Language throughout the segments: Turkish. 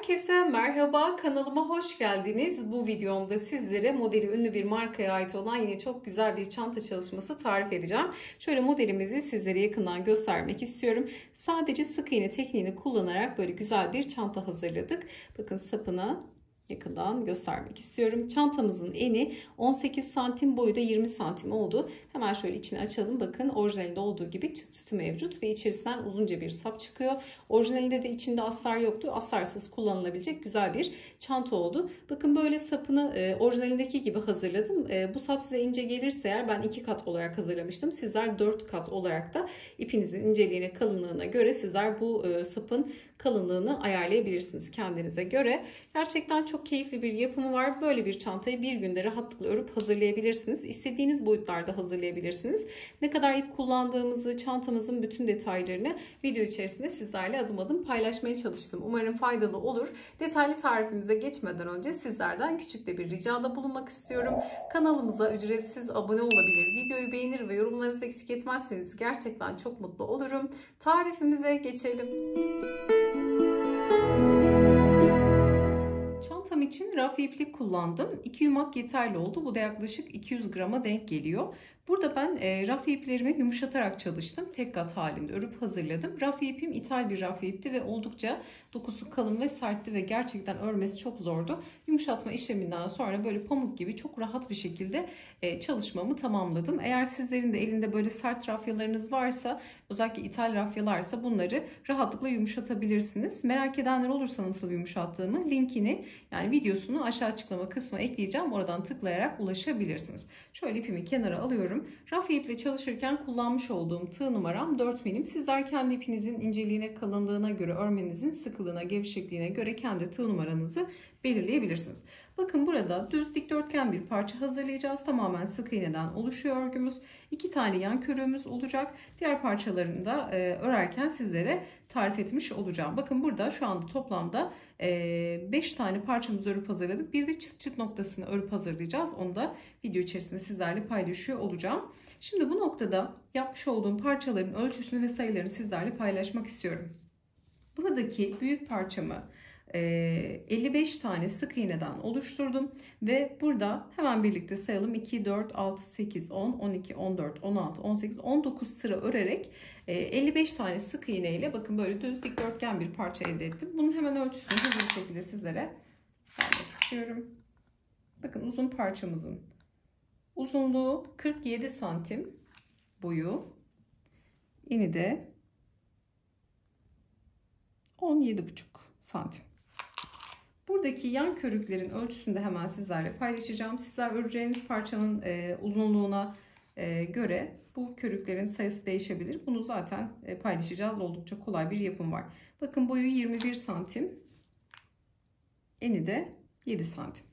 Herkese merhaba, kanalıma hoş geldiniz. Bu videomda sizlere modeli ünlü bir markaya ait olan yine çok güzel bir çanta çalışması tarif edeceğim. Şöyle modelimizi sizlere yakından göstermek istiyorum. Sadece sık iğne tekniğini kullanarak böyle güzel bir çanta hazırladık. Bakın sapına yakından göstermek istiyorum. Çantamızın eni 18 santim boyu da 20 santim oldu. Hemen şöyle içini açalım. Bakın orijinalinde olduğu gibi çıt çıtı mevcut ve içerisinden uzunca bir sap çıkıyor. Orijinalinde de içinde astar yoktu. Astarsız kullanılabilecek güzel bir çanta oldu. Bakın böyle sapını e, orijinalindeki gibi hazırladım. E, bu sap size ince gelirse eğer ben iki kat olarak hazırlamıştım. Sizler dört kat olarak da ipinizin inceliğine kalınlığına göre sizler bu e, sapın kalınlığını ayarlayabilirsiniz kendinize göre. Gerçekten çok keyifli bir yapımı var. Böyle bir çantayı bir günde rahatlıkla örüp hazırlayabilirsiniz. İstediğiniz boyutlarda hazırlayabilirsiniz. Ne kadar ip kullandığımızı, çantamızın bütün detaylarını video içerisinde sizlerle adım adım paylaşmaya çalıştım. Umarım faydalı olur. Detaylı tarifimize geçmeden önce sizlerden küçük de bir ricada bulunmak istiyorum. Kanalımıza ücretsiz abone olabilir, videoyu beğenir ve yorumlarınızı eksik etmezseniz gerçekten çok mutlu olurum. Tarifimize geçelim. Çantam için raf iplik kullandım. 2 yumak yeterli oldu. Bu da yaklaşık 200 grama denk geliyor. Burada ben e, iplerimi yumuşatarak çalıştım. Tek kat halinde örüp hazırladım. Raf ipim ithal bir raf ipti ve oldukça dokusu kalın ve sertti ve gerçekten örmesi çok zordu. Yumuşatma işleminden sonra böyle pamuk gibi çok rahat bir şekilde e, çalışmamı tamamladım. Eğer sizlerin de elinde böyle sert rafyalarınız varsa özellikle ithal rafyalarsa bunları rahatlıkla yumuşatabilirsiniz. Merak edenler olursa nasıl yumuşattığımı linkini yani videosunu aşağı açıklama kısmına ekleyeceğim. Oradan tıklayarak ulaşabilirsiniz. Şöyle ipimi kenara alıyorum. Rafya iple çalışırken kullanmış olduğum tığ numaram 4 milim. Sizler kendi ipinizin inceliğine, kalınlığına göre örmenizin sıkılığına, gevşekliğine göre kendi tığ numaranızı belirleyebilirsiniz. Bakın burada düz dikdörtgen bir parça hazırlayacağız. Tamamen sık iğneden oluşuyor örgümüz. İki tane yan körüğümüz olacak. Diğer parçalarını da e, örerken sizlere tarif etmiş olacağım. Bakın burada şu anda toplamda 5 e, tane parçamız örüp hazırladık. Bir de çıt çıt noktasını örüp hazırlayacağız. Onu da video içerisinde sizlerle paylaşıyor olacağım. Şimdi bu noktada yapmış olduğum parçaların ölçüsünü ve sayılarını sizlerle paylaşmak istiyorum. Buradaki büyük parçamı 55 tane sık iğneden oluşturdum ve burada hemen birlikte sayalım 2 4 6 8 10 12 14 16 18 19 sıra örerek 55 tane sık iğne ile bakın böyle düz dikdörtgen bir parça elde ettim. Bunun hemen ölçüsünü hızlı şekilde sizlere vermek istiyorum. Bakın uzun parçamızın uzunluğu 47 santim boyu eni de 17,5 santim. Buradaki yan körüklerin ölçüsünü de hemen sizlerle paylaşacağım. Sizler öreceğiniz parçanın e, uzunluğuna e, göre bu körüklerin sayısı değişebilir. Bunu zaten e, paylaşacağız. Oldukça kolay bir yapım var. Bakın boyu 21 santim. Eni de 7 santim.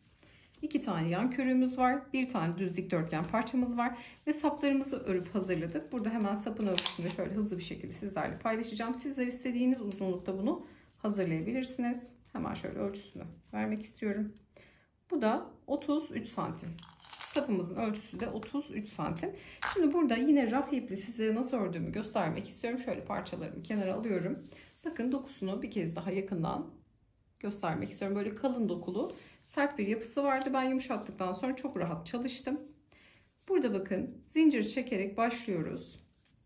İki tane yan körüğümüz var. Bir tane düz dikdörtgen parçamız var. Ve saplarımızı örüp hazırladık. Burada hemen sapın ölçüsünü şöyle hızlı bir şekilde sizlerle paylaşacağım. Sizler istediğiniz uzunlukta bunu hazırlayabilirsiniz. Hemen şöyle ölçüsünü vermek istiyorum. Bu da 33 santim. Sapımızın ölçüsü de 33 santim. Şimdi burada yine raf ipli sizlere nasıl ördüğümü göstermek istiyorum. Şöyle parçalarımı kenara alıyorum. Bakın dokusunu bir kez daha yakından göstermek istiyorum. Böyle kalın dokulu sert bir yapısı vardı. Ben yumuşattıktan sonra çok rahat çalıştım. Burada bakın zincir çekerek başlıyoruz.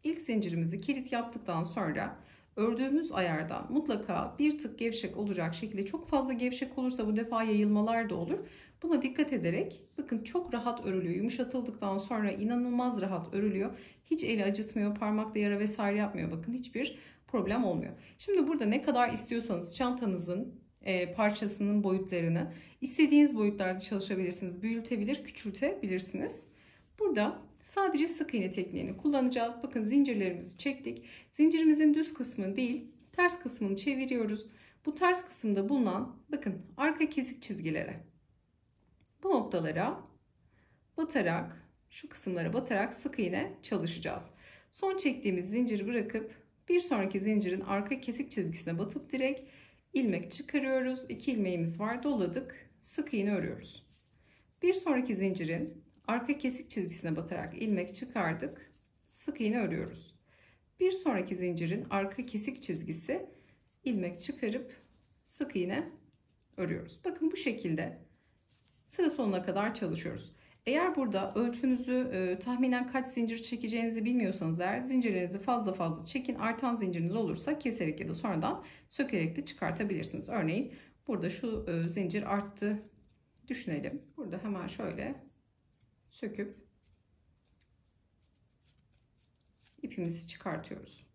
İlk zincirimizi kilit yaptıktan sonra ördüğümüz ayardan mutlaka bir tık gevşek olacak şekilde çok fazla gevşek olursa bu defa yayılmalar da olur. Buna dikkat ederek bakın çok rahat örülüyor. Yumuşatıldıktan sonra inanılmaz rahat örülüyor. Hiç eli acıtmıyor, parmakla yara vesaire yapmıyor. Bakın hiçbir problem olmuyor. Şimdi burada ne kadar istiyorsanız çantanızın e, parçasının boyutlarını istediğiniz boyutlarda çalışabilirsiniz. Büyütebilir, küçültebilirsiniz. Burada Sadece sık iğne tekniğini kullanacağız. Bakın zincirlerimizi çektik. Zincirimizin düz kısmını değil ters kısmını çeviriyoruz. Bu ters kısımda bulunan bakın arka kesik çizgilere bu noktalara batarak şu kısımlara batarak sık iğne çalışacağız. Son çektiğimiz zinciri bırakıp bir sonraki zincirin arka kesik çizgisine batıp direkt ilmek çıkarıyoruz. İki ilmeğimiz var doladık. Sık iğne örüyoruz. Bir sonraki zincirin arka kesik çizgisine batarak ilmek çıkardık. Sık iğne örüyoruz. Bir sonraki zincirin arka kesik çizgisi ilmek çıkarıp sık iğne örüyoruz. Bakın bu şekilde sıra sonuna kadar çalışıyoruz. Eğer burada ölçünüzü e, tahminen kaç zincir çekeceğinizi bilmiyorsanız eğer zincirlerinizi fazla fazla çekin. Artan zinciriniz olursa keserek ya da sonradan sökerek de çıkartabilirsiniz. Örneğin burada şu e, zincir arttı düşünelim. Burada hemen şöyle söküp ipimizi çıkartıyoruz.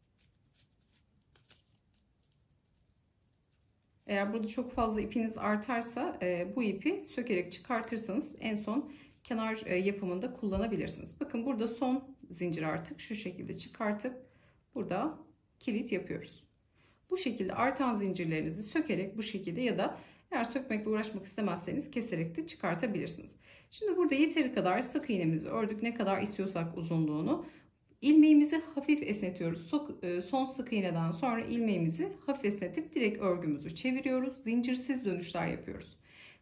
Eğer burada çok fazla ipiniz artarsa e, bu ipi sökerek çıkartırsanız en son kenar e, yapımında kullanabilirsiniz. Bakın burada son zincir artık şu şekilde çıkartıp burada kilit yapıyoruz. Bu şekilde artan zincirlerinizi sökerek bu şekilde ya da eğer sökmekle uğraşmak istemezseniz keserek de çıkartabilirsiniz. Şimdi burada yeteri kadar sık iğnemizi ördük. Ne kadar istiyorsak uzunluğunu. İlmeğimizi hafif esnetiyoruz. E, son sık iğneden sonra ilmeğimizi hafif esnetip direkt örgümüzü çeviriyoruz. Zincirsiz dönüşler yapıyoruz.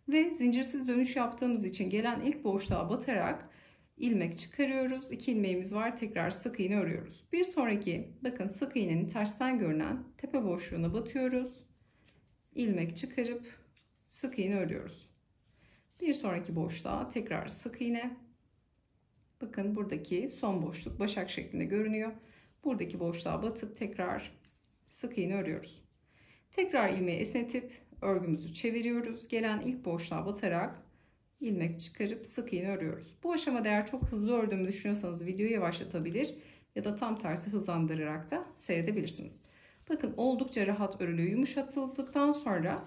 Ve zincirsiz dönüş yaptığımız için gelen ilk boşluğa batarak ilmek çıkarıyoruz. İki ilmeğimiz var. Tekrar sık iğne örüyoruz. Bir sonraki bakın sık iğnenin tersten görünen tepe boşluğuna batıyoruz. İlmek çıkarıp sık iğne örüyoruz. Bir sonraki boşluğa tekrar sık iğne. Bakın buradaki son boşluk başak şeklinde görünüyor. Buradaki boşluğa batıp tekrar sık iğne örüyoruz. Tekrar ilmeği esnetip örgümüzü çeviriyoruz. Gelen ilk boşluğa batarak ilmek çıkarıp sık iğne örüyoruz. Bu aşamada eğer çok hızlı ördüğümü düşünüyorsanız videoyu yavaşlatabilir ya da tam tersi hızlandırarak da seyredebilirsiniz. Bakın oldukça rahat örülüyor. Yumuşatıldıktan sonra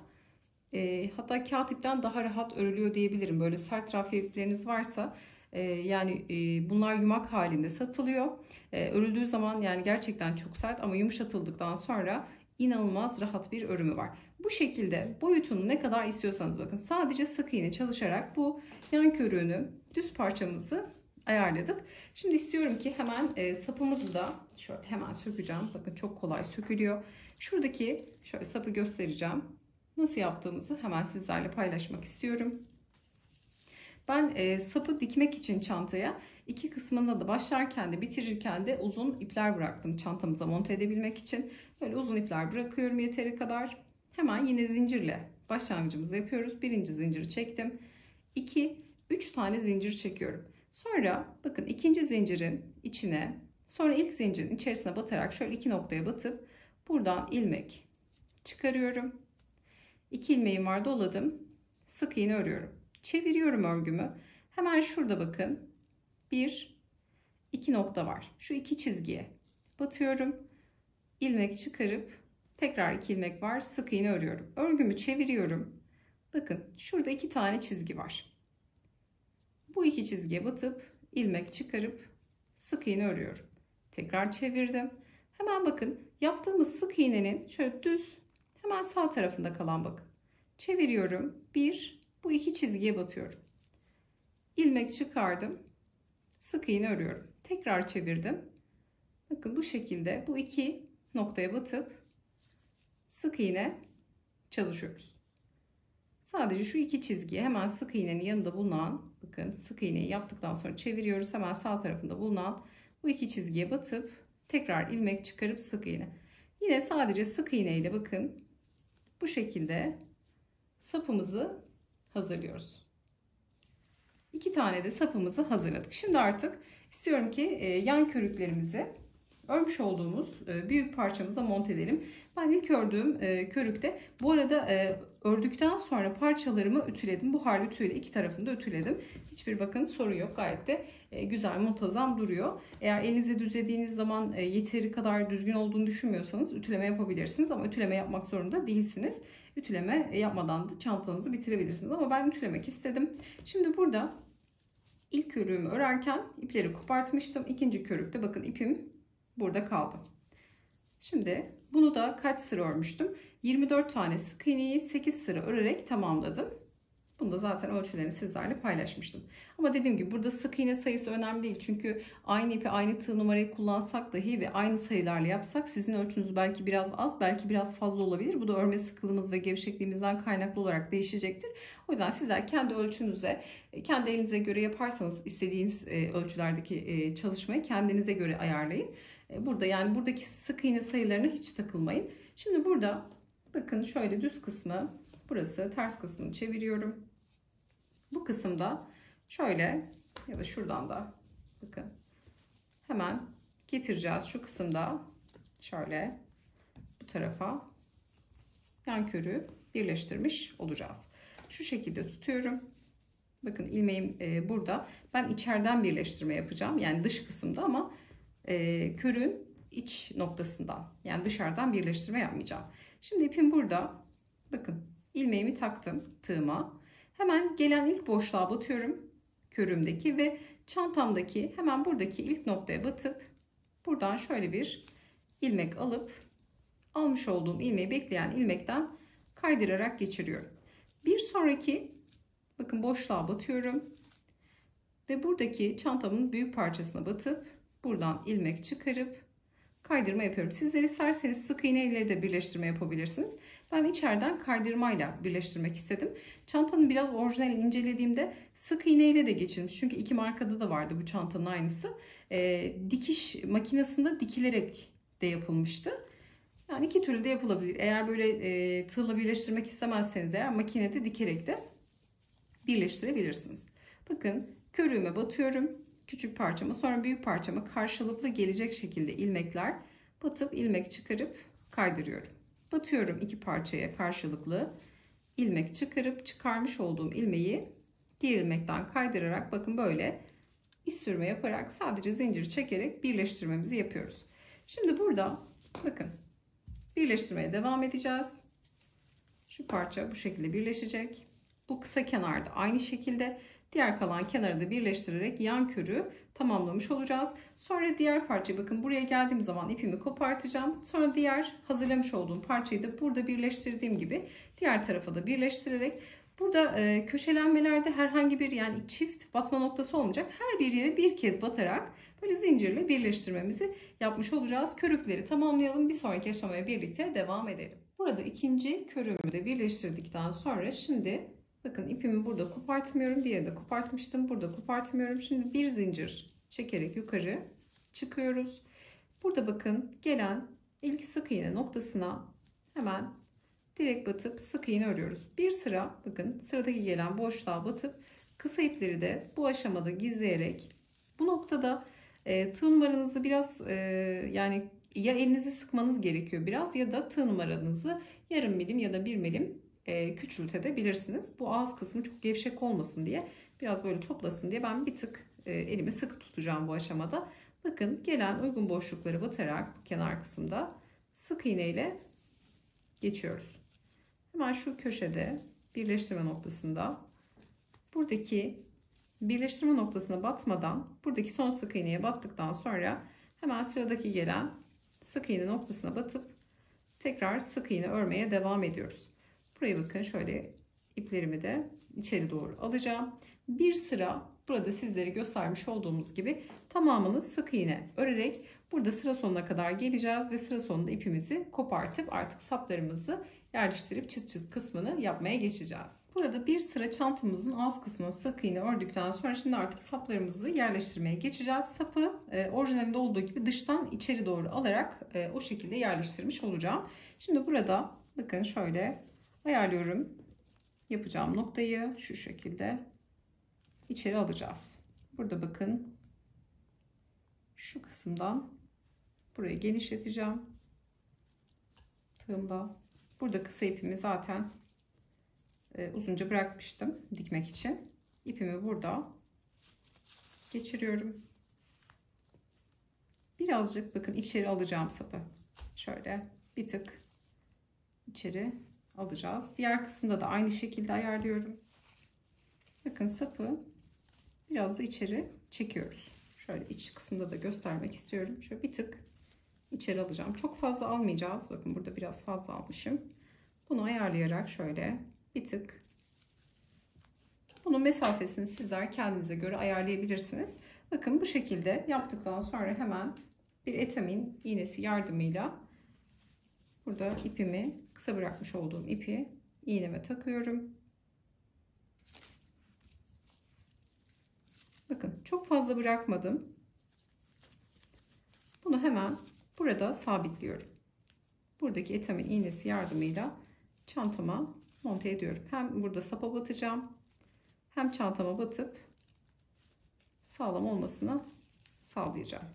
e, hatta kağıt ipten daha rahat örülüyor diyebilirim. Böyle sert rafya ipleriniz varsa e, yani e, bunlar yumak halinde satılıyor. E, örüldüğü zaman yani gerçekten çok sert ama yumuşatıldıktan sonra inanılmaz rahat bir örümü var. Bu şekilde boyutunu ne kadar istiyorsanız bakın sadece sık iğne çalışarak bu yan körüğünü düz parçamızı ayarladık. Şimdi istiyorum ki hemen e, sapımızı da şöyle hemen sökeceğim. Bakın çok kolay sökülüyor. Şuradaki şöyle sapı göstereceğim. Nasıl yaptığımızı hemen sizlerle paylaşmak istiyorum. Ben e, sapı dikmek için çantaya iki kısmında da başlarken de bitirirken de uzun ipler bıraktım çantamıza monte edebilmek için. Böyle uzun ipler bırakıyorum yeteri kadar. Hemen yine zincirle başlangıcımızı yapıyoruz. Birinci zinciri çektim. 2, 3 tane zincir çekiyorum. Sonra bakın ikinci zincirin içine sonra ilk zincirin içerisine batarak şöyle iki noktaya batıp buradan ilmek çıkarıyorum. 2 ilmeğim var doladım. Sık iğne örüyorum. Çeviriyorum örgümü. Hemen şurada bakın. Bir, iki nokta var. Şu iki çizgiye batıyorum. ilmek çıkarıp tekrar iki ilmek var. Sık iğne örüyorum. Örgümü çeviriyorum. Bakın şurada iki tane çizgi var. Bu iki çizgiye batıp ilmek çıkarıp sık iğne örüyorum. Tekrar çevirdim. Hemen bakın yaptığımız sık iğnenin şöyle düz hemen sağ tarafında kalan bakın. Çeviriyorum. Bir, bu iki çizgiye batıyorum. İlmek çıkardım. Sık iğne örüyorum. Tekrar çevirdim. Bakın bu şekilde bu iki noktaya batıp sık iğne çalışıyoruz. Sadece şu iki çizgiye hemen sık iğnenin yanında bulunan bakın sık iğneyi yaptıktan sonra çeviriyoruz. Hemen sağ tarafında bulunan bu iki çizgiye batıp tekrar ilmek çıkarıp sık iğne. Yine sadece sık iğne ile bakın bu şekilde sapımızı hazırlıyoruz. İki tane de sapımızı hazırladık. Şimdi artık istiyorum ki e, yan körüklerimizi örmüş olduğumuz e, büyük parçamıza monte edelim. Ben ilk ördüğüm e, körükte bu arada ördükten sonra parçalarımı ütüledim. Buhar ütüyle iki tarafını da ütüledim. Hiçbir bakın sorun yok. Gayet de güzel muntazam duruyor. Eğer elinizde düzlediğiniz zaman yeteri kadar düzgün olduğunu düşünmüyorsanız ütüleme yapabilirsiniz. Ama ütüleme yapmak zorunda değilsiniz ütüleme yapmadan da çantanızı bitirebilirsiniz. Ama ben ütülemek istedim. Şimdi burada ilk körüğümü örerken ipleri kopartmıştım. İkinci körükte bakın ipim burada kaldı. Şimdi bunu da kaç sıra örmüştüm? 24 tane sık iğneyi 8 sıra örerek tamamladım. Bunu da zaten ölçülerini sizlerle paylaşmıştım. Ama dediğim gibi burada sık iğne sayısı önemli değil. Çünkü aynı ipi aynı tığ numarayı kullansak dahi ve aynı sayılarla yapsak sizin ölçünüz belki biraz az belki biraz fazla olabilir. Bu da örme sıkılığımız ve gevşekliğimizden kaynaklı olarak değişecektir. O yüzden sizler kendi ölçünüze, kendi elinize göre yaparsanız istediğiniz e, ölçülerdeki e, çalışmayı kendinize göre ayarlayın. E, burada yani buradaki sık iğne sayılarına hiç takılmayın. Şimdi burada bakın şöyle düz kısmı burası ters kısmını çeviriyorum. Bu kısımda şöyle ya da şuradan da bakın hemen getireceğiz şu kısımda şöyle bu tarafa yan körü birleştirmiş olacağız. Şu şekilde tutuyorum. Bakın ilmeğim e, burada. Ben içeriden birleştirme yapacağım. Yani dış kısımda ama e, körün iç noktasından. Yani dışarıdan birleştirme yapmayacağım. Şimdi ipim burada. Bakın ilmeğimi taktım tığıma. Hemen gelen ilk boşluğa batıyorum. Körümdeki ve çantamdaki hemen buradaki ilk noktaya batıp buradan şöyle bir ilmek alıp almış olduğum ilmeği bekleyen ilmekten kaydırarak geçiriyorum. Bir sonraki bakın boşluğa batıyorum ve buradaki çantamın büyük parçasına batıp buradan ilmek çıkarıp kaydırma yapıyorum. Sizler isterseniz sık iğne ile de birleştirme yapabilirsiniz. Ben içeriden kaydırmayla birleştirmek istedim. Çantanın biraz orijinal incelediğimde sık iğne ile de geçilmiş. Çünkü iki markada da vardı bu çantanın aynısı. E, dikiş makinesinde dikilerek de yapılmıştı. Yani iki türlü de yapılabilir. Eğer böyle e, tığla birleştirmek istemezseniz eğer makinede dikerek de birleştirebilirsiniz. Bakın körüğüme batıyorum. Küçük parçamı sonra büyük parçamı karşılıklı gelecek şekilde ilmekler batıp ilmek çıkarıp kaydırıyorum. Batıyorum iki parçaya karşılıklı ilmek çıkarıp çıkarmış olduğum ilmeği diğer ilmekten kaydırarak bakın böyle iz sürme yaparak sadece zincir çekerek birleştirmemizi yapıyoruz. Şimdi burada bakın birleştirmeye devam edeceğiz. Şu parça bu şekilde birleşecek. Bu kısa kenarda aynı şekilde diğer kalan kenarı da birleştirerek yan körü tamamlamış olacağız. Sonra diğer parçayı bakın buraya geldiğim zaman ipimi kopartacağım. Sonra diğer hazırlamış olduğum parçayı da burada birleştirdiğim gibi diğer tarafa da birleştirerek burada e, köşelenmelerde herhangi bir yani çift batma noktası olmayacak. Her bir yere bir kez batarak böyle zincirle birleştirmemizi yapmış olacağız. Körükleri tamamlayalım. Bir sonraki aşamaya birlikte devam edelim. Burada ikinci körümü de birleştirdikten sonra şimdi bakın ipimi burada kopartmıyorum. Diğeri de kopartmıştım. Burada kopartmıyorum. Şimdi bir zincir çekerek yukarı çıkıyoruz. Burada bakın gelen ilk sık iğne noktasına hemen direkt batıp sık iğne örüyoruz. Bir sıra bakın sıradaki gelen boşluğa batıp kısa ipleri de bu aşamada gizleyerek bu noktada e, tığ numaranızı biraz e, yani ya elinizi sıkmanız gerekiyor biraz ya da tığ numaranızı yarım milim ya da bir milim e, küçültebilirsiniz. Bu ağız kısmı çok gevşek olmasın diye biraz böyle toplasın diye ben bir tık e, elimi sıkı tutacağım bu aşamada. Bakın gelen uygun boşlukları batarak bu kenar kısımda sık iğne ile geçiyoruz. Hemen şu köşede birleştirme noktasında buradaki birleştirme noktasına batmadan buradaki son sık iğneye battıktan sonra hemen sıradaki gelen sık iğne noktasına batıp tekrar sık iğne örmeye devam ediyoruz. Buraya bakın şöyle iplerimi de içeri doğru alacağım. Bir sıra burada sizlere göstermiş olduğumuz gibi tamamını sık iğne örerek burada sıra sonuna kadar geleceğiz ve sıra sonunda ipimizi kopartıp artık saplarımızı yerleştirip çıt çıt kısmını yapmaya geçeceğiz. Burada bir sıra çantamızın ağız kısmına sık iğne ördükten sonra şimdi artık saplarımızı yerleştirmeye geçeceğiz. Sapı e, orijinalinde olduğu gibi dıştan içeri doğru alarak e, o şekilde yerleştirmiş olacağım. Şimdi burada bakın şöyle ayarlıyorum. Yapacağım noktayı şu şekilde içeri alacağız. Burada bakın şu kısımdan burayı genişleteceğim. Tığımla. Burada kısa ipimi zaten e, uzunca bırakmıştım dikmek için. İpimi burada geçiriyorum. Birazcık bakın içeri alacağım sapı. Şöyle bir tık içeri alacağız. Diğer kısımda da aynı şekilde ayarlıyorum. Bakın sapı biraz da içeri çekiyoruz. Şöyle iç kısımda da göstermek istiyorum. Şöyle bir tık içeri alacağım. Çok fazla almayacağız. Bakın burada biraz fazla almışım. Bunu ayarlayarak şöyle bir tık bunun mesafesini sizler kendinize göre ayarlayabilirsiniz. Bakın bu şekilde yaptıktan sonra hemen bir etamin iğnesi yardımıyla burada ipimi kısa bırakmış olduğum ipi iğneme takıyorum. Bakın çok fazla bırakmadım. Bunu hemen burada sabitliyorum. Buradaki etamin iğnesi yardımıyla çantama monte ediyorum. Hem burada sapa batacağım hem çantama batıp sağlam olmasını sağlayacağım.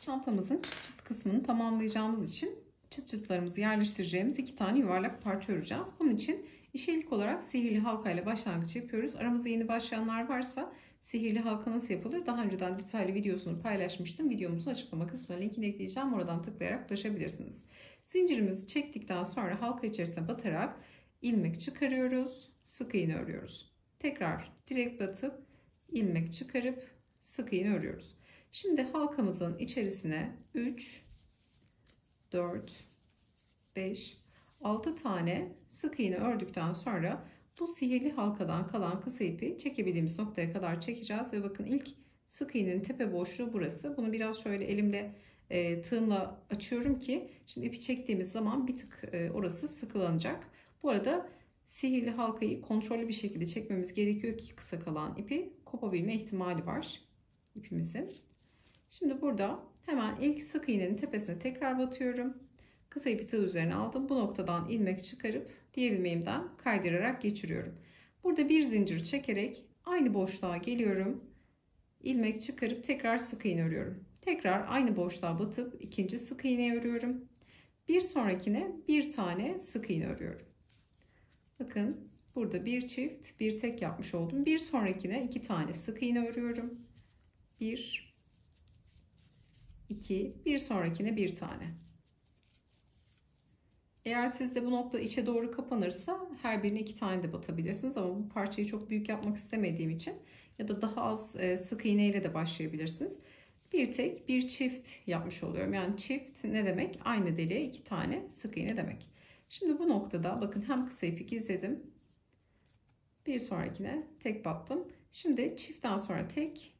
Çantamızın çıt çıt kısmını tamamlayacağımız için çıt çıtlarımızı yerleştireceğimiz iki tane yuvarlak parça öreceğiz. Bunun için işe ilk olarak sihirli halka ile başlangıç yapıyoruz. Aramızda yeni başlayanlar varsa sihirli halka nasıl yapılır? Daha önceden detaylı videosunu paylaşmıştım. Videomuzun açıklama kısmına linkini ekleyeceğim. Oradan tıklayarak ulaşabilirsiniz. Zincirimizi çektikten sonra halka içerisine batarak ilmek çıkarıyoruz. Sık iğne örüyoruz. Tekrar direkt batıp ilmek çıkarıp sık iğne örüyoruz. Şimdi halkamızın içerisine 3 4 5 6 tane sık iğne ördükten sonra bu sihirli halkadan kalan kısa ipi çekebildiğimiz noktaya kadar çekeceğiz ve bakın ilk sık iğnenin tepe boşluğu burası. Bunu biraz şöyle elimle e, tığımla açıyorum ki şimdi ipi çektiğimiz zaman bir tık e, orası sıkılanacak. Bu arada sihirli halkayı kontrollü bir şekilde çekmemiz gerekiyor ki kısa kalan ipi kopabilme ihtimali var ipimizin. Şimdi burada hemen ilk sık iğnenin tepesine tekrar batıyorum. Kısa ipi tığ üzerine aldım. Bu noktadan ilmek çıkarıp diğer ilmeğimden kaydırarak geçiriyorum. Burada bir zincir çekerek aynı boşluğa geliyorum. İlmek çıkarıp tekrar sık iğne örüyorum. Tekrar aynı boşluğa batıp ikinci sık iğne örüyorum. Bir sonrakine bir tane sık iğne örüyorum. Bakın burada bir çift bir tek yapmış oldum. Bir sonrakine iki tane sık iğne örüyorum. Bir, iki, bir sonrakine bir tane. Eğer sizde bu nokta içe doğru kapanırsa her birine iki tane de batabilirsiniz ama bu parçayı çok büyük yapmak istemediğim için ya da daha az e, sık iğne ile de başlayabilirsiniz. Bir tek bir çift yapmış oluyorum. Yani çift ne demek? Aynı deliğe iki tane sık iğne demek. Şimdi bu noktada bakın hem kısa ipi gizledim. Bir sonrakine tek battım. Şimdi çiftten sonra tek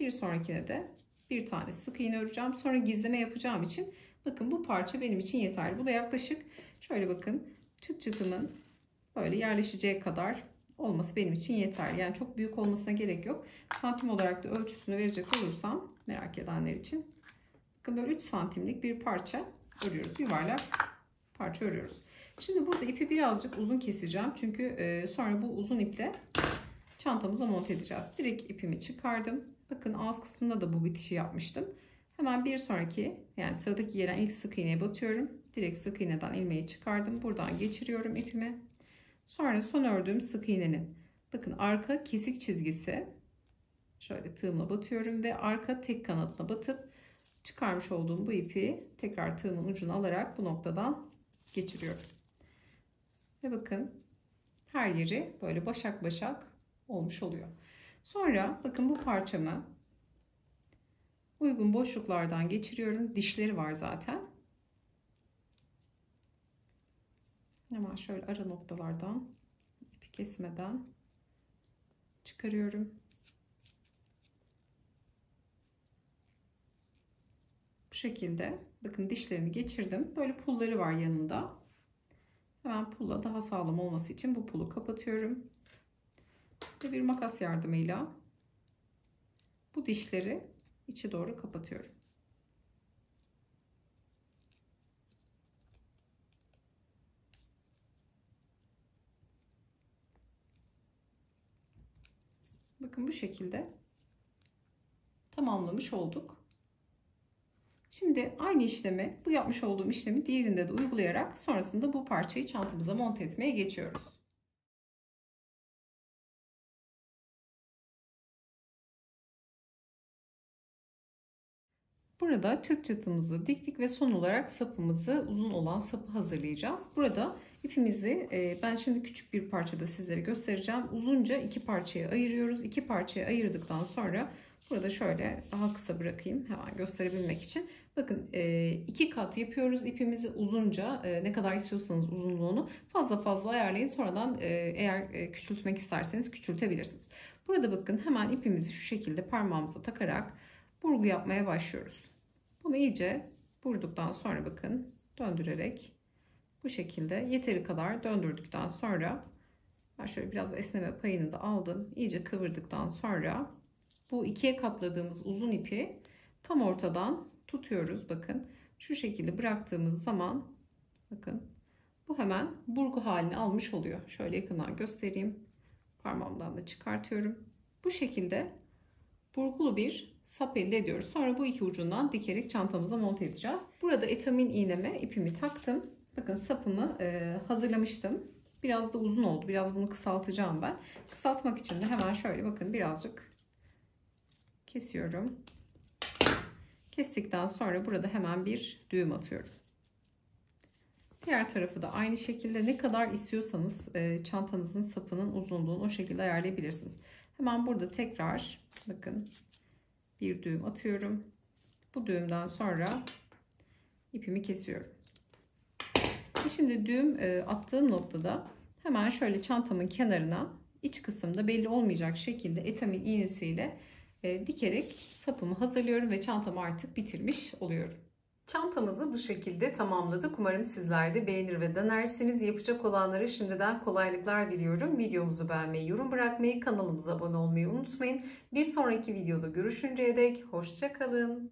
bir sonrakine de bir tane sık iğne öreceğim. Sonra gizleme yapacağım için bakın bu parça benim için yeterli. Bu da yaklaşık şöyle bakın çıt çıtımın böyle yerleşeceği kadar olması benim için yeterli. Yani çok büyük olmasına gerek yok. Santim olarak da ölçüsünü verecek olursam merak edenler için. Bakın böyle 3 santimlik bir parça örüyoruz. Yuvarlak parça örüyoruz. Şimdi burada ipi birazcık uzun keseceğim. Çünkü e, sonra bu uzun iple çantamıza monte edeceğiz. Direkt ipimi çıkardım. Bakın ağız kısmında da bu bitişi yapmıştım. Hemen bir sonraki yani sıradaki gelen ilk sık iğneye batıyorum. Direkt sık iğneden ilmeği çıkardım. Buradan geçiriyorum ipimi. Sonra son ördüğüm sık iğnenin bakın arka kesik çizgisi şöyle tığımla batıyorum ve arka tek kanatına batıp çıkarmış olduğum bu ipi tekrar tığımın ucuna alarak bu noktadan geçiriyorum. Ve bakın her yeri böyle başak başak olmuş oluyor. Sonra bakın bu parçamı uygun boşluklardan geçiriyorum. Dişleri var zaten. Hemen şöyle ara noktalardan ipi kesmeden çıkarıyorum. Bu şekilde bakın dişlerini geçirdim. Böyle pulları var yanında. Hemen pulla daha sağlam olması için bu pulu kapatıyorum. Ve bir makas yardımıyla bu dişleri içe doğru kapatıyorum. Bakın bu şekilde tamamlamış olduk. Şimdi aynı işlemi, bu yapmış olduğum işlemi diğerinde de uygulayarak sonrasında bu parçayı çantamıza monte etmeye geçiyoruz. Burada çıt çıtımızı diktik ve son olarak sapımızı uzun olan sapı hazırlayacağız. Burada ipimizi e, ben şimdi küçük bir parçada sizlere göstereceğim. Uzunca iki parçaya ayırıyoruz. İki parçaya ayırdıktan sonra burada şöyle daha kısa bırakayım hemen gösterebilmek için. Bakın e, iki kat yapıyoruz ipimizi uzunca e, ne kadar istiyorsanız uzunluğunu fazla fazla ayarlayın. Sonradan eğer küçültmek isterseniz küçültebilirsiniz. Burada bakın hemen ipimizi şu şekilde parmağımıza takarak burgu yapmaya başlıyoruz. Bunu iyice vurduktan sonra bakın döndürerek bu şekilde yeteri kadar döndürdükten sonra ben şöyle biraz esneme payını da aldım. İyice kıvırdıktan sonra bu ikiye katladığımız uzun ipi tam ortadan tutuyoruz. Bakın şu şekilde bıraktığımız zaman bakın bu hemen burgu halini almış oluyor. Şöyle yakından göstereyim. Parmağımdan da çıkartıyorum. Bu şekilde burgulu bir sap elde ediyoruz. Sonra bu iki ucundan dikerek çantamıza monte edeceğiz. Burada etamin iğneme ipimi taktım. Bakın sapımı e, hazırlamıştım. Biraz da uzun oldu. Biraz bunu kısaltacağım ben. Kısaltmak için de hemen şöyle bakın birazcık kesiyorum. Kestikten sonra burada hemen bir düğüm atıyorum. Diğer tarafı da aynı şekilde ne kadar istiyorsanız e, çantanızın sapının uzunluğunu o şekilde ayarlayabilirsiniz. Hemen burada tekrar bakın bir düğüm atıyorum. Bu düğümden sonra ipimi kesiyorum. Ve şimdi düğüm e, attığım noktada hemen şöyle çantamın kenarına iç kısımda belli olmayacak şekilde etamin iğnesiyle e, dikerek sapımı hazırlıyorum ve çantamı artık bitirmiş oluyorum. Çantamızı bu şekilde tamamladık. Umarım sizler de beğenir ve denersiniz. Yapacak olanlara şimdiden kolaylıklar diliyorum. Videomuzu beğenmeyi, yorum bırakmayı, kanalımıza abone olmayı unutmayın. Bir sonraki videoda görüşünceye dek hoşçakalın.